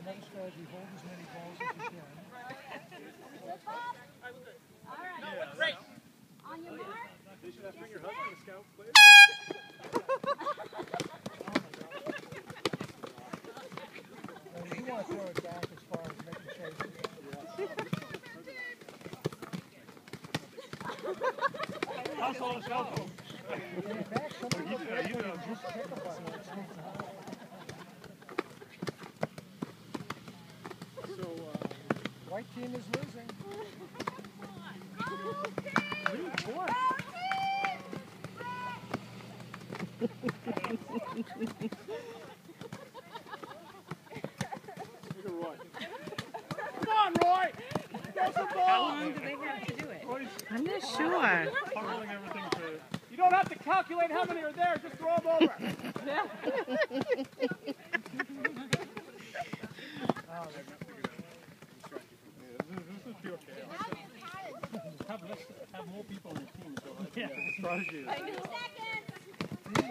Another strategy, hold as many balls as you can. All right. Great. On your mark. You should have to bring your husband to scout play. And you want to throw it back as far as making sure. Is household. And in fact, some people You know, just pick a button. So, uh, White team is losing. boy. Look at Roy. Come on, Roy! Go some ball! How long do they have to do it? Roy's I'm not sure. everything to. You don't have to calculate how many are there, just throw them over. Oh, Yeah, this is pure chaos. Have, less, have more people on the team, so yeah, strategy. Two